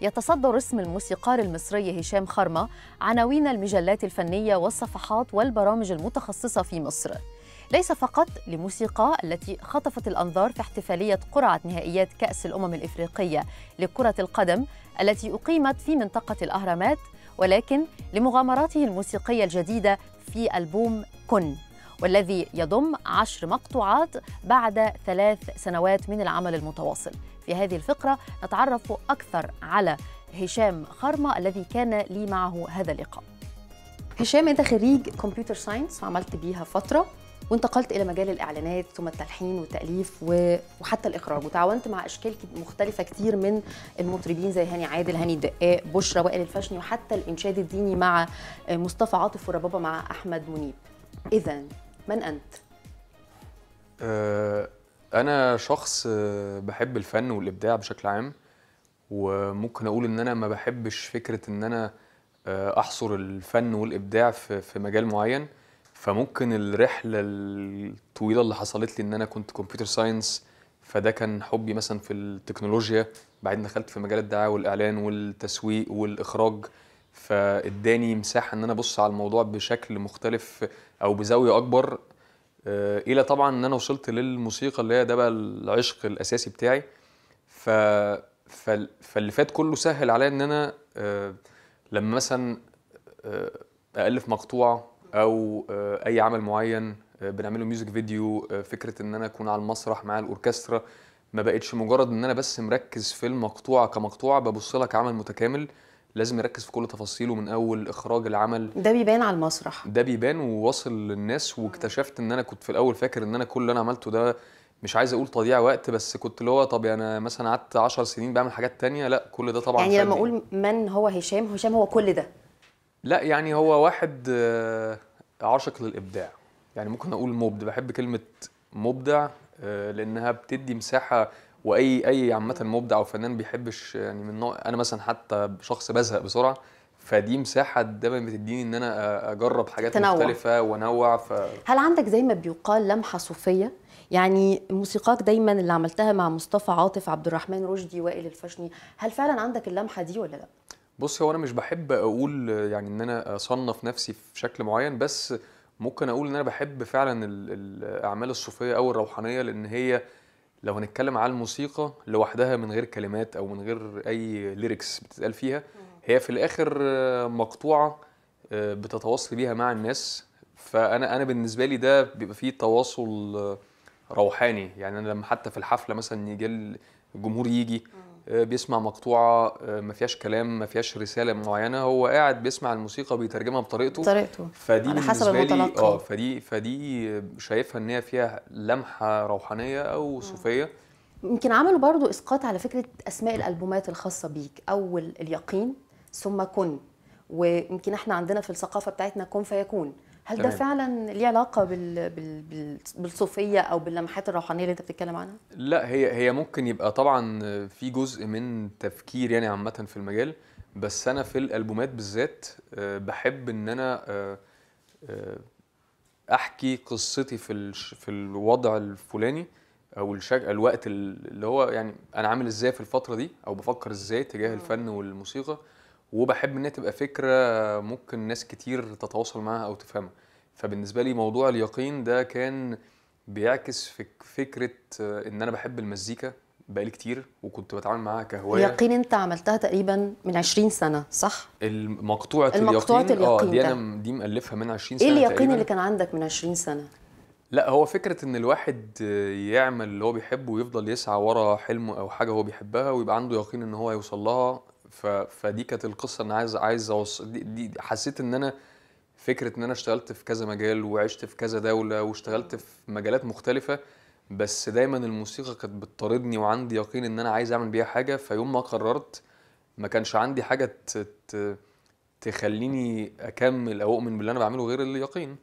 يتصدر اسم الموسيقار المصري هشام خرمة عناوين المجلات الفنية والصفحات والبرامج المتخصصة في مصر. ليس فقط لموسيقى التي خطفت الأنظار في احتفالية قرعة نهائيات كأس الأمم الإفريقية لكرة القدم التي أقيمت في منطقة الأهرامات ولكن لمغامراته الموسيقية الجديدة في ألبوم كن والذي يضم عشر مقطوعات بعد ثلاث سنوات من العمل المتواصل. في هذه الفقرة نتعرف أكثر على هشام خرما الذي كان لي معه هذا اللقاء هشام أنت خريج computer science وعملت بيها فترة وانتقلت إلى مجال الإعلانات ثم التلحين والتأليف وحتى الإخراج وتعاونت مع أشكال مختلفة كتير من المطربين زي هاني عادل هاني الدقاق بشرى وائل الفشني وحتى الإنشاد الديني مع مصطفى عاطف وربابة مع أحمد منيب إذا من أنت؟ أه أنا شخص بحب الفن والإبداع بشكل عام وممكن أقول إن أنا ما بحبش فكرة إن أنا أحصر الفن والإبداع في في مجال معين. فممكن الرحلة الطويلة اللي حصلت لي إن أنا كنت كمبيوتر ساينس فده كان حبي مثلا في التكنولوجيا. بعدين دخلت في مجال الدعاية والإعلان والتسويق والإخراج. فإداني مساحة إن أنا أبص على الموضوع بشكل مختلف أو بزاوية أكبر. إلى طبعا إن أنا وصلت للموسيقى اللي هي ده بقى العشق الأساسي بتاعي. ف فاللي فات كله سهل عليا إن أنا لما مثلا الف مقطوعة أو أي عمل معين بنعمله ميوزك فيديو فكرة إن أنا أكون على المسرح مع الأوركسترا ما بقتش مجرد إن أنا بس مركز في المقطوعة كمقطوعة ببص لها كعمل متكامل. لازم يركز في كل تفاصيله من أول إخراج العمل. ده بيبان على المسرح. ده بيبان وواصل للناس واكتشفت إن أنا كنت في الأول فاكر إن أنا كل اللي أنا عملته ده مش عايز أقول تضييع وقت بس كنت اللي هو طب أنا مثلا قعدت 10 سنين بعمل حاجات تانية لأ كل ده طبعا يعني لما أقول من هو هشام هشام هو كل ده. لأ يعني هو واحد عاشق للإبداع. يعني ممكن أقول مبدع. بحب كلمة مبدع لأنها بتدي مساحة وأي أي عامة مبدع أو فنان بيحبش يعني من نوع أنا مثلا حتى شخص بزهق بسرعة فدي مساحة دايما بتديني إن أنا أجرب حاجات تنوع. مختلفة وأنوع ف هل عندك زي ما بيقال لمحة صوفية يعني موسيقاك دايما اللي عملتها مع مصطفى عاطف عبد الرحمن رشدي وائل الفشني هل فعلا عندك اللمحة دي ولا لأ بص هو أنا مش بحب أقول يعني إن أنا أصنف نفسي في شكل معين بس ممكن أقول إن أنا بحب فعلا الأعمال الصوفية أو الروحانية لأن هي لو هنتكلم على الموسيقى لوحدها من غير كلمات أو من غير أي ليركس بتتقال فيها هي في الآخر مقطوعة بتتواصل بيها مع الناس. فأنا أنا بالنسبة لي ده بيبقى فيه تواصل روحاني. يعني أنا لما حتى في الحفلة مثلا يجي الجمهور يجي بيسمع مقطوعة ما فيهاش كلام ما فيهاش رسالة معينة هو قاعد بيسمع الموسيقى بيترجمها بطريقته. طريقته فدي على حسب المتلقي. آه فدي فدي شايفها إن هي فيها لمحة روحانية أو صوفية. يمكن عملوا برضو إسقاط على فكرة أسماء الألبومات الخاصة بيك. أول اليقين ثم كن. ويمكن إحنا عندنا في الثقافة بتاعتنا كن فيكون. هل ده. فعلا ليه علاقة بال... بال... بال... بالصوفية أو باللمحات الروحانية اللي أنت بتتكلم عنها؟ لا هي هي ممكن يبقى طبعا في جزء من تفكير يعني عامة في المجال بس أنا في الألبومات بالذات آه، بحب إن أنا آه، آه، أحكي قصتي في الش- في الوضع الفلاني أو الشك... الوقت اللي هو يعني أنا عامل إزاي في الفترة دي أو بفكر إزاي تجاه الفن والموسيقى. وبحب إنها تبقى فكرة ممكن ناس كتير تتواصل معاها أو تفهمها فبالنسبة لي موضوع اليقين ده كان بيعكس فك فكرة آه، إن أنا بحب المزيكا بقالي كتير وكنت بتعامل معاها كهواية اليقين أنت عملتها تقريبا من 20 سنة صح المقطوعة اليقين آه اليقين دي ده. أنا دي مألفها من 20 إيه سنة اليقين تقريباً. اللي كان عندك من 20 سنة لا هو فكرة إن الواحد يعمل اللي هو بيحبه ويفضل يسعى ورا حلمه أو حاجة هو بيحبها ويبقى عنده يقين إن هو هيوصل لها ف... فدي كانت القصة إن عايز عايز أوصل دي... دي حسيت إن أنا فكرة إن أنا اشتغلت في كذا مجال وعشت في كذا دولة واشتغلت في مجالات مختلفة بس دايما الموسيقى كانت بتطاردني وعندي يقين إن أنا عايز أعمل بيها حاجة فيوم ما قررت ما كانش عندي حاجة ت... ت... تخليني أكمل أو أؤمن باللي أنا بعمله غير اليقين.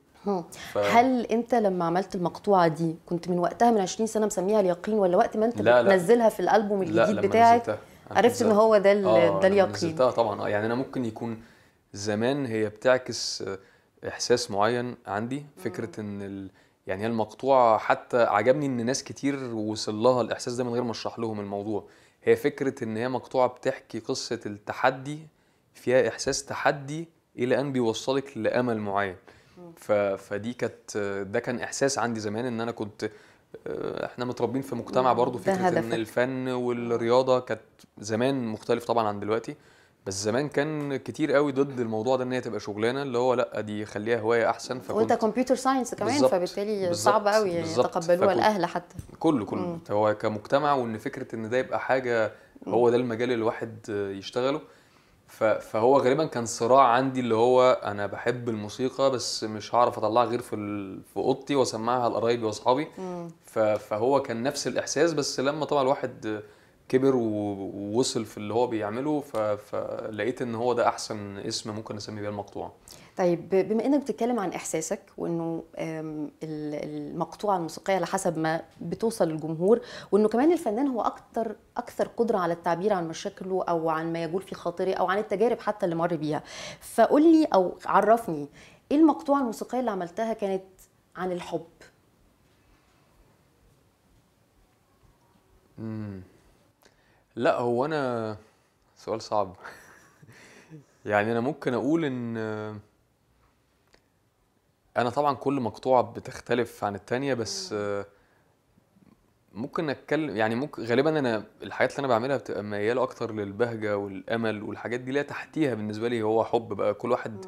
ف... هل أنت لما عملت المقطوعة دي كنت من وقتها من 20 سنة مسميها اليقين ولا وقت ما أنت لا، لا. بتنزلها في الألبوم لا الجديد لما بتاعك عرفت إن هو ده آه ده اليقين. نزلتها طبعا. آه يعني أنا ممكن يكون زمان هي بتعكس آه، إحساس معين عندي فكرة إن ال... يعني هي المقطوعة حتى عجبني إن ناس كتير وصل لها الإحساس ده من غير ما أشرح لهم الموضوع. هي فكرة إن هي مقطوعة بتحكي قصة التحدي فيها إحساس تحدي إلى أن بيوصلك لأمل معين. ف... فدي كانت ده كان إحساس عندي زمان إن أنا كنت آه، إحنا متربين في مجتمع برضو ده فكرة إن. الفن والرياضة كانت زمان مختلف طبعا عن دلوقتي بس زمان كان كتير قوي ضد الموضوع ده إن هي تبقى شغلانة اللي هو لأ دي خليها هواية أحسن وأنت فكنت كمبيوتر ساينس كمان فبالتالي صعب قوي يعني فكنت- الاهل حتى. كله كله. هو كمجتمع وإن فكرة إن ده يبقى حاجة هو ده المجال اللي الواحد يشتغله فهو غالبا كان صراع عندي اللي هو أنا بحب الموسيقى بس مش هعرف أطلعها غير في ال- في أوضتي وأسمعها لقرايبي وأصحابي. ف- فهو كان نفس الإحساس بس لما طبعا الواحد كبر ووصل في اللي هو بيعمله ف- فلقيت إن هو ده أحسن اسم ممكن اسمي بيه المقطوعه طيب بما إنك بتتكلم عن إحساسك وإنه المقطوعه الموسيقية على حسب ما بتوصل للجمهور وإنه كمان الفنان هو أكتر أكثر قدرة على التعبير عن مشاكله أو عن ما يجول في خاطره أو عن التجارب حتى اللي مر بيها. فقول لي أو عرفني إيه المقطوعة الموسيقية اللي عملتها كانت عن الحب؟ لا هو أنا سؤال صعب. يعني أنا ممكن أقول إن أنا طبعا كل مقطوعة بتختلف عن التانية بس ممكن اتكلم يعني ممكن غالبا أنا الحاجات اللي أنا بعملها بتبقى ميالة أكتر للبهجة والأمل والحاجات دي اللي هي تحتيها بالنسبة لي هو حب بقى كل واحد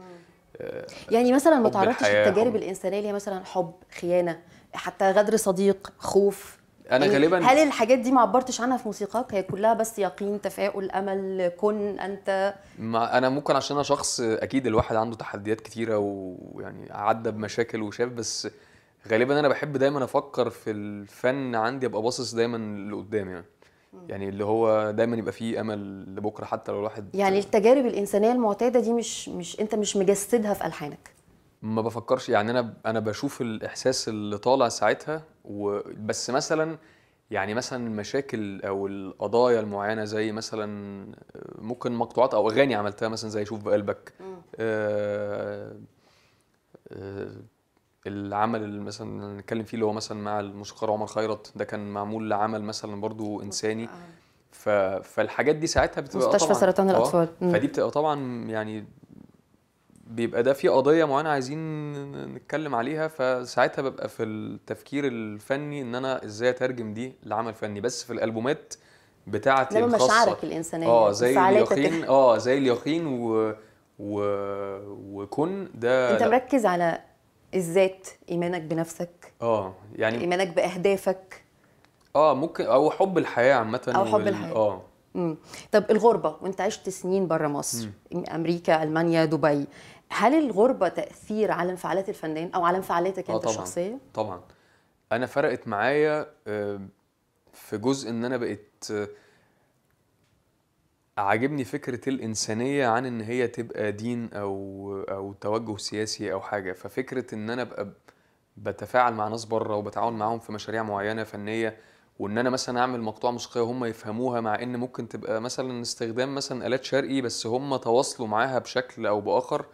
يعني مثلا ما تعرضتش حب- الإنسانية اللي هي مثلا حب خيانة حتى غدر صديق خوف أنا يعني غالبا هل الحاجات دي ما عبرتش عنها في موسيقاك؟ هي كلها بس يقين تفاؤل أمل كن أنت؟ ما أنا ممكن عشان أنا شخص أكيد الواحد عنده تحديات كتيرة ويعني عدى بمشاكل وشاف بس غالبا أنا بحب دايما أفكر في الفن عندي أبقى باصص دايما لقدام يعني. يعني اللي هو دايما يبقى فيه أمل لبكرة حتى لو الواحد يعني التجارب الإنسانية المعتادة دي مش مش أنت مش مجسدها في ألحانك؟ ما بفكرش. يعني أنا أنا بشوف الإحساس اللي طالع ساعتها وبس مثلا يعني مثلا المشاكل أو القضايا المعينة زي مثلا ممكن مقطوعات أو أغاني عملتها مثلا زي شوف بقلبك. آه آه العمل اللي مثلا نتكلم فيه اللي هو مثلا مع الموسيقار عمر خيرت ده كان معمول لعمل مثلا برضو إنساني. ف... فالحاجات دي ساعتها بتبقى مستشفى طبعا سرطان آه، الأطفال. مم. فدي بتبقى طبعا يعني بيبقى ده في قضية معينة عايزين نتكلم عليها فساعتها ببقى في التفكير الفني إن أنا إزاي أترجم دي لعمل فني بس في الألبومات بتاعتي انما الخاصة مشاعرك الإنسانية آه زي. اليقين آه زي اليقين و... و... وكن ده أنت لا. مركز على الذات إيمانك بنفسك آه يعني إيمانك بأهدافك آه ممكن أو حب الحياة عامة أو حب وال- الحياة. آه مم. طب الغربة وأنت عشت سنين بره مصر أمريكا ألمانيا دبي هل الغربة تأثير على انفعالات الفنان أو على انفعالاتك آه أنت طبعا. الشخصية؟ طبعا. أنا فرقت معايا آه، في جزء إن أنا بقيت آه، عاجبني فكرة الإنسانية عن إن هي تبقى دين أو أو توجه سياسي أو حاجة. ففكرة إن أنا أبقى بتفاعل مع ناس بره وبتعاون معاهم في مشاريع معينة فنية وإن أنا مثلا أعمل مقطوعة موسيقية وهم يفهموها مع إن ممكن تبقى مثلا استخدام مثلا آلات شرقي بس هم تواصلوا معاها بشكل أو بآخر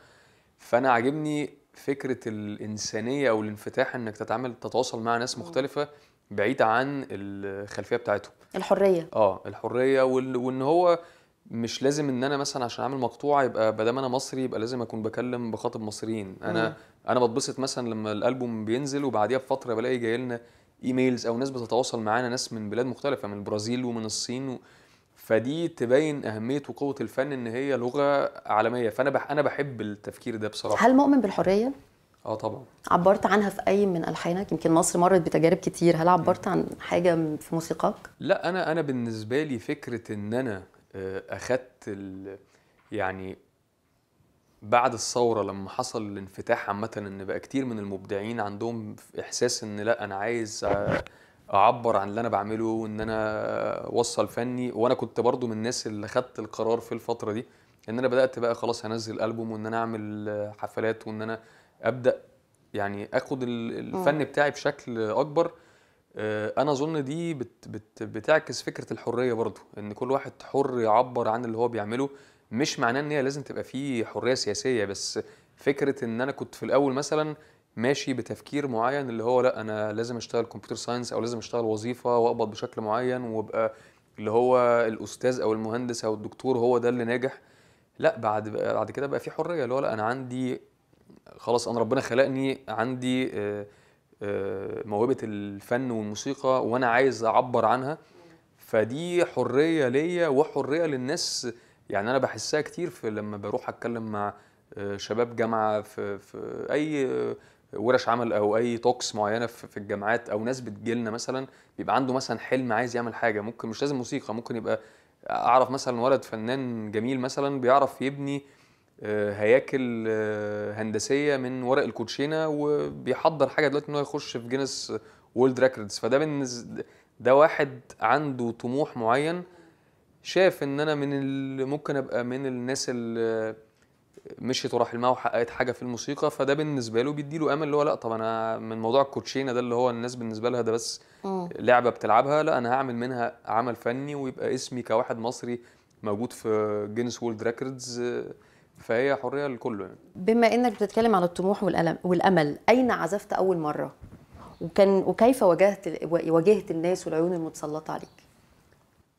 فانا عاجبني فكرة الإنسانية أو الانفتاح إنك تتعامل تتواصل مع ناس مختلفة بعيد عن الخلفية بتاعتهم. الحرية. آه الحرية وال... وإن هو مش لازم إن أنا مثلا عشان أعمل مقطوعه يبقى ما دام أنا مصري يبقى لازم أكون بكلم بخاطب مصريين. أنا أنا بتبسط مثلا لما الألبوم بينزل وبعديها بفترة بلاقي جاي لنا إيميلز أو ناس بتتواصل معانا ناس من بلاد مختلفة من البرازيل ومن الصين و... فدي تبين أهمية وقوة الفن إن هي لغة عالمية. فأنا بح... أنا بحب التفكير ده بصراحة. هل مؤمن بالحرية؟ آه طبعا. عبرت عنها في أي من ألحانك؟ يمكن مصر مرت بتجارب كتير. هل عبرت عن حاجة في موسيقاك؟ لا أنا أنا بالنسبة لي فكرة إن أنا آه، أخدت ال يعني بعد الثورة لما حصل الانفتاح عامة إن بقى كتير من المبدعين عندهم إحساس إن لا أنا عايز آه، أعبر عن اللي أنا بعمله وإن أنا أوصل فني. وأنا كنت برضو من الناس اللي خدت القرار في الفترة دي إن أنا بدأت بقى خلاص هنزل ألبوم وإن أنا أعمل حفلات وإن أنا أبدأ يعني آخد ال- الفن بتاعي بشكل أكبر. آه، أنا أظن دي بت بت بتعكس فكرة الحرية برضو إن كل واحد حر يعبر عن اللي هو بيعمله. مش معناه إن هي لازم تبقى فيه حرية سياسية بس فكرة إن أنا كنت في الأول مثلا ماشي بتفكير معين اللي هو لا أنا لازم أشتغل كمبيوتر ساينس أو لازم أشتغل وظيفة وأقبض بشكل معين وأبقى اللي هو الأستاذ أو المهندس أو الدكتور هو ده اللي ناجح. لا بعد بعد كده بقى في حرية اللي هو لا أنا عندي خلاص أنا ربنا خلقني عندي آه، آه، موهبة الفن والموسيقى وأنا عايز أعبر عنها. فدي حرية ليا وحرية للناس. يعني أنا بحسها كتير في لما بروح أتكلم مع آه، شباب جامعة في في أي ورش عمل أو أي توكس معينة في الجامعات أو ناس بتجيلنا مثلا بيبقى عنده مثلا حلم عايز يعمل حاجة ممكن مش لازم موسيقى ممكن يبقى أعرف مثلا ولد فنان جميل مثلا بيعرف يبني آه، هياكل آه، هندسية من ورق الكوتشينة وبيحضر حاجة دلوقتي إن هو يخش في Guinness World Records فده بالنسبة ده واحد عنده طموح معين شاف إن أنا من. ممكن أبقى من الناس اللي مشيت ورا حلمها وحققت حاجة في الموسيقى فده بالنسبة له بيديله أمل اللي هو لأ طب أنا من موضوع الكوتشينة ده اللي هو الناس بالنسبة لها ده بس لعبة بتلعبها لأ أنا هعمل منها عمل فني ويبقى اسمي كواحد مصري موجود في Guinness World Records فهي حرية لكله يعني. بما إنك بتتكلم عن الطموح والألم والأمل أين عزفت أول مرة؟ وكان وكيف واجهت واجهت الناس والعيون المتسلطة عليك؟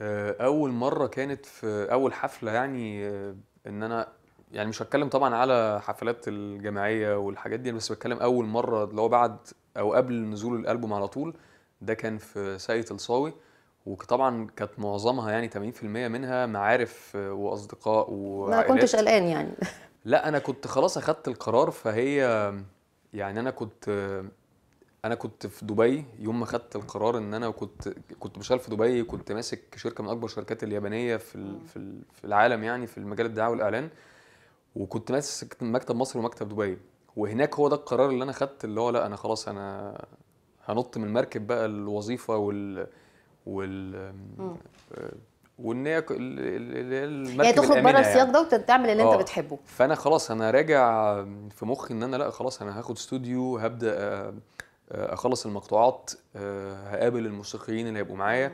آه، أول مرة كانت في أول حفلة يعني آه، إن أنا يعني مش هتكلم طبعا على حفلات الجماعية والحاجات دي بس بتكلم أول مرة اللي هو بعد أو قبل نزول الألبوم على طول ده كان في ساقية الصاوي وطبعا كانت معظمها يعني 80% منها معارف وأصدقاء ما وعائلات. كنتش قلقان يعني. لا أنا كنت خلاص أخدت القرار فهي يعني أنا كنت أنا كنت في دبي يوم ما خدت القرار إن أنا كنت كنت بشتغل في دبي كنت ماسك شركة من أكبر الشركات اليابانية في في العالم يعني في المجال الدعايه والإعلان. وكنت ماسك مكتب مصر ومكتب دبي. وهناك هو ده القرار اللي أنا خدت اللي هو لا أنا خلاص أنا هنط من المركب بقى الوظيفة وال وال وان هي اللي هي المركب يعني تخرج بره السياق يعني. ده وتعمل اللي آه. انت بتحبه. فأنا خلاص أنا راجع في مخي إن أنا لا خلاص أنا هاخد استوديو هبدأ آه، آه، أخلص المقطوعات آه، هقابل الموسيقيين اللي هيبقوا معايا.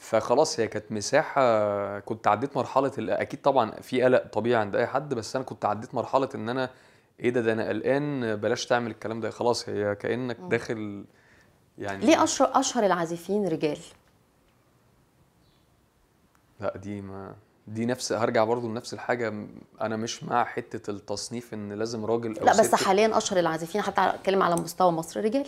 فخلاص هي كانت مساحة كنت عديت مرحلة أكيد طبعا في قلق طبيعي عند أي حد بس أنا كنت عديت مرحلة إن أنا إيه ده ده أنا قلقان بلاش تعمل الكلام ده. خلاص هي كأنك داخل يعني ليه أشهر أشهر العازفين رجال؟ لا دي ما دي نفس هرجع برضو لنفس الحاجة. أنا مش مع حتة التصنيف إن لازم راجل أو لا بس حاليا أشهر العازفين حتى أتكلم على مستوى مصر رجال.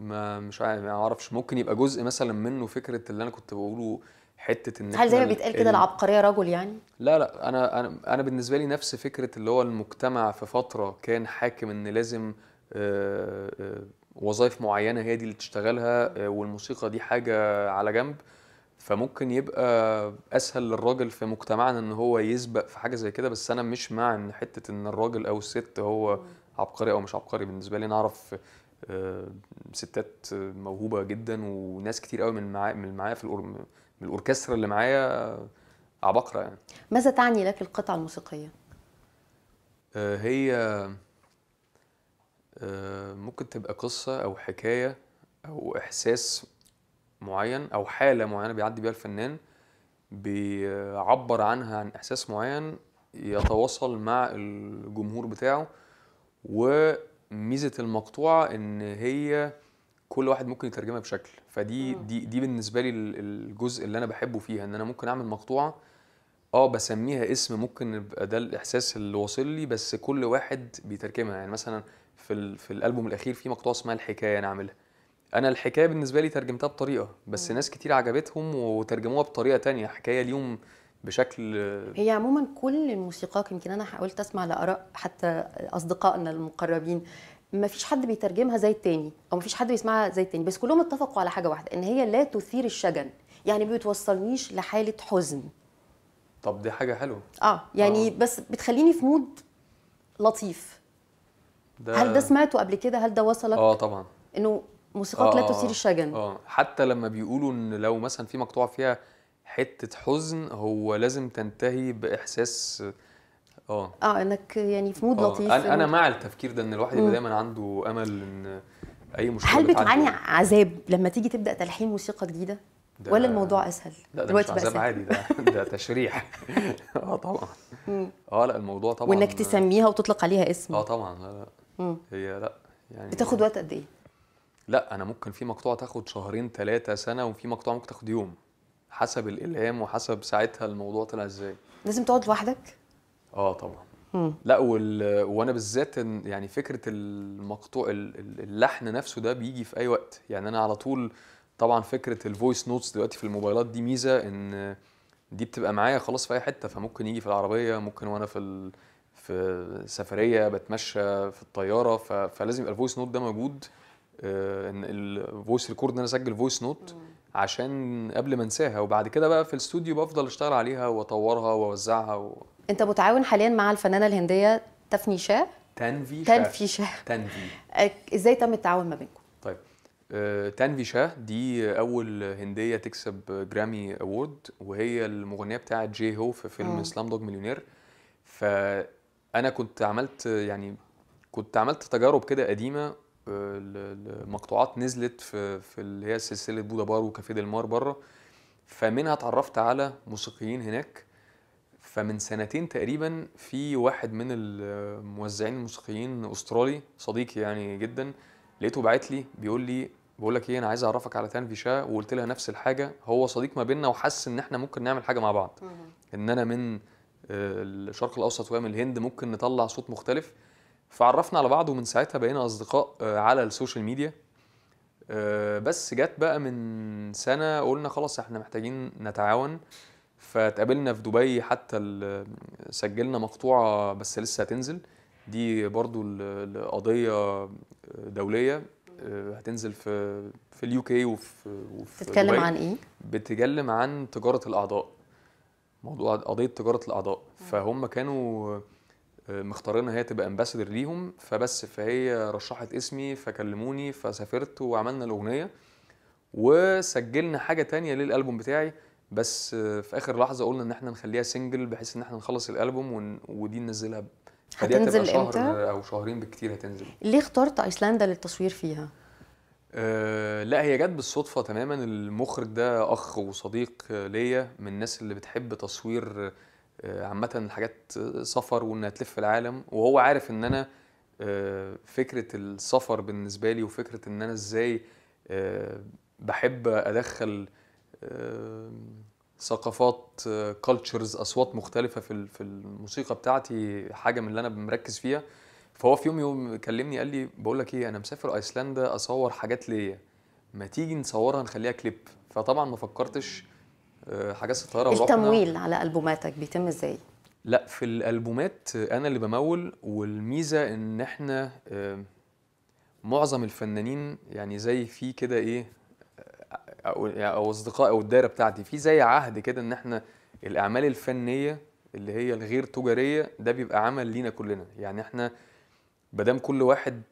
ما مش عارف ما أعرفش. ممكن يبقى جزء مثلا منه فكرة اللي أنا كنت بقوله حتة إن هل زي ما بيتقال كده ال- العبقرية رجل يعني؟ لا لا. أنا أنا أنا بالنسبة لي نفس فكرة اللي هو المجتمع في فترة كان حاكم إن لازم آه، آه، وظائف معينة هي دي اللي تشتغلها آه، والموسيقى دي حاجة على جنب. فممكن يبقى أسهل للراجل في مجتمعنا إن هو يسبق في حاجة زي كده. بس أنا مش مع إن حتة إن الراجل أو الست هو عبقري أو مش عبقري بالنسبة لي. آه، ستات موهوبة جدا وناس كتير قوي من معايا من معايا في الأور... من الأوركسترا اللي معايا عباقره يعني. ماذا تعني لك القطعة الموسيقية؟ آه، هي آه، ممكن تبقى قصة أو حكاية أو إحساس معين أو حالة معينة بيعدي بيها الفنان بيعبر عنها عن إحساس معين يتواصل مع الجمهور بتاعه وميزة المقطوعة إن هي كل واحد ممكن يترجمها بشكل. فدي دي دي بالنسبة لي ال- الجزء اللي أنا بحبه فيها إن أنا ممكن أعمل مقطوعة آه بسميها اسم ممكن يبقى ده الإحساس اللي واصل لي بس كل واحد بيترجمها. يعني مثلا في ال... في الألبوم الأخير في مقطوعة اسمها الحكاية أنا عاملها. أنا الحكاية بالنسبة لي ترجمتها بطريقة بس ناس كتير عجبتهم وترجموها بطريقة تانية. حكاية ليهم بشكل هي عموما كل الموسيقات يمكن أنا حاولت أسمع لآراء حتى اصدقائنا المقربين ما فيش حد بيترجمها زي التاني أو ما فيش حد بيسمعها زي التاني بس كلهم اتفقوا على حاجة واحدة إن هي لا تثير الشجن يعني ما بتوصلنيش لحالة حزن. طب دي حاجة حلوة. آه يعني آه. بس بتخليني في مود لطيف. ده هل ده سمعته قبل كده؟ هل ده وصلك؟ آه طبعا. إنه موسيقات لا آه، تثير الشجن. آه. حتى لما بيقولوا إن لو مثلا في مقطوعة فيها حتة حزن هو لازم تنتهي بإحساس آه. آه إنك يعني في مود آه، لطيف. أنا إنه- مع التفكير ده إن الواحد. يبقى دايما عنده أمل إن أي مشكلة هل بتعاني. عذاب لما تيجي تبدأ تلحين موسيقى جديدة؟ ده- ولا الموضوع أسهل؟ لا ده مش عذاب. عادي ده ده تشريح. آه طبعا. آه لا الموضوع طبعا وإنك تسميها وتطلق عليها اسم. آه طبعا. لا لا. مم. هي لا يعني بتاخد وقت قد إيه؟ لا أنا ممكن في مقطوعه تاخد شهرين ثلاثة سنة وفي مقطوعه ممكن تاخد يوم. حسب الإلهام وحسب ساعتها الموضوع طلع إزاي. لازم تقعد لوحدك؟ آه طبعا. مم. لا وال... وأنا بالذات يعني فكرة المقطوع ال- ال- اللحن نفسه ده بيجي في أي وقت. يعني أنا على طول طبعا فكرة ال voice notes دلوقتي في الموبايلات دي ميزة إن دي بتبقى معايا خلاص في أي حتة. فممكن يجي في العربية ممكن وأنا في ال... في سفرية بتمشى في الطيارة. ف... فلازم يبقى ال voice note ده موجود. آه، إن ال voice record إن أنا أسجل voice note عشان قبل ما انساها وبعد كده بقى في الاستوديو بفضل اشتغل عليها واطورها واوزعها و... انت متعاون حاليا مع الفنانة الهندية تنفي شاه؟ تنفي شاه. تنفي شاه. تنفي. إزاي تم التعاون ما بينكم؟ طيب آه، تانفي شاه دي أول هندية تكسب Grammy Award وهي المغنية بتاعة جي هو في فيلم. Slumdog Millionaire فأنا كنت عملت يعني كنت عملت تجارب كده قديمة آه، ل- لمقطوعات نزلت في في اللي هي سلسلة Buddha Bar و Café del Mar بره. فمنها اتعرفت على موسيقيين هناك. فمن سنتين تقريبا في واحد من الموزعين الموسيقيين أسترالي صديقي يعني جدا لقيته باعت لي بيقول لي بقول لك إيه أنا عايز أعرفك على تانفي شاه وقلت لها نفس الحاجة. هو صديق ما بيننا وحس إن إحنا ممكن نعمل حاجة مع بعض. إن أنا من آه، الشرق الأوسط وهي من الهند ممكن نطلع صوت مختلف. فعرفنا على بعض ومن ساعتها بقينا أصدقاء آه، على ال social media. آه، بس جت بقى من سنة قلنا خلاص إحنا محتاجين نتعاون. فتقابلنا في دبي حتى سجلنا مقطوعة بس لسه هتنزل. دي برضو ال- القضية دولية. آه، هتنزل في في ال UK وفي وفي تتكلم دبي. عن إيه؟ بتتكلم عن تجارة الأعضاء. موضوع قضية تجارة الأعضاء. فهم كانوا مختارينها هي تبقى ambassador ليهم فبس فهي رشحت اسمي فكلموني فسافرت وعملنا الأغنية وسجلنا حاجة تانية للألبوم بتاعي. بس في آخر لحظة قلنا إن إحنا نخليها single بحيث إن إحنا نخلص الألبوم ون... ودي ننزلها هتنزل شهر إمتى؟ أو شهرين بالكتير هتنزل. ليه اخترت ايسلندا للتصوير فيها؟ أه لا هي جت بالصدفة تماما. المخرج ده أخ وصديق ليا من الناس اللي بتحب تصوير آه، عامة حاجات سفر وإنها تلف العالم. وهو عارف إن أنا آه، فكرة السفر بالنسبة لي وفكرة إن أنا إزاي آه، بحب أدخل آه، ثقافات كالتشرز أصوات مختلفة في في الموسيقى بتاعتي حاجة من اللي أنا مركز فيها. فهو في يوم يوم كلمني قال لي بقول لك إيه أنا مسافر أيسلندا أصور حاجات ليا ما تيجي نصورها نخليها كليب فطبعا ما فكرتش آه، الطياره ورحنا التمويل على ألبوماتك بيتم إزاي؟ لا في الألبومات أنا اللي بمول والميزة إن إحنا آه، معظم الفنانين يعني زي في كده إيه آه، أو يعني أو أصدقاء أو الدايرة بتاعتي في زي عهد كده إن إحنا الأعمال الفنية اللي هي الغير تجارية ده بيبقى عمل لينا كلنا. يعني إحنا مادام كل واحد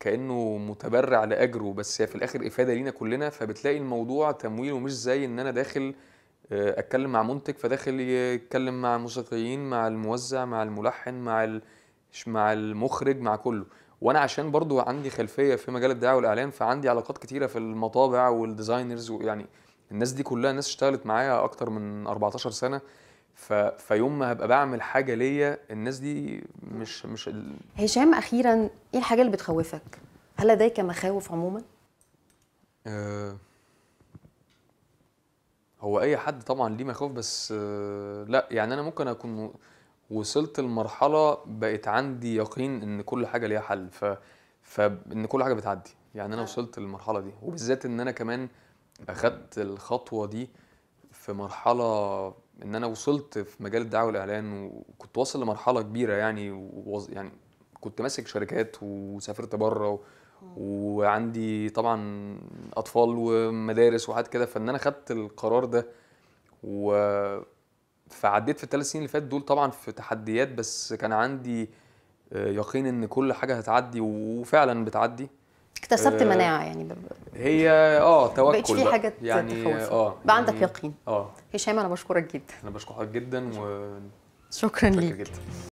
كأنه متبرع لأجره بس هي في الآخر إفادة لينا كلنا فبتلاقي الموضوع تمويل ومش زي إن أنا داخل أتكلم مع منتج فداخل يتكلم مع موسيقيين مع الموزع مع الملحن مع ال... مع المخرج مع كله. وأنا عشان برضو عندي خلفية في مجال الدعاية والإعلان فعندي علاقات كتيرة في المطابع والديزاينرز ويعني الناس دي كلها ناس اشتغلت معايا أكتر من 14 سنة. ف... فيوم ما هبقى بعمل حاجة ليا الناس دي مش مش ال... هشام أخيرا إيه الحاجة اللي بتخوفك؟ هل لديك مخاوف عموما؟ آه، هو أي حد طبعا ليه مخاوف بس آه، لأ يعني أنا ممكن أكون وصلت لمرحلة بقت عندي يقين إن كل حاجة ليها حل ف فإن كل حاجة بتعدي. يعني أنا وصلت للمرحلة دي. وبالذات إن أنا كمان أخدت الخطوة دي في مرحلة إن أنا وصلت في مجال الدعوه والإعلان وكنت واصل لمرحلة كبيرة يعني ووز يعني كنت ماسك شركات وسافرت بره و... وعندي طبعا أطفال ومدارس وحاجات كده فإن أنا خدت القرار ده و فعديت في الثلاث سنين اللي فاتت دول طبعا في تحديات بس كان عندي آه، يقين إن كل حاجة هتعدي وفعلا بتعدي. اكتسبت آه، مناعة يعني ب- هي آه توكل بقتش في. حاجة يعني تخوفك آه بقى عندك يعني- يقين. آه. هشام أنا بشكرك جدا. أنا بشكرك جدا و شكرا شكرا ليك. جدا.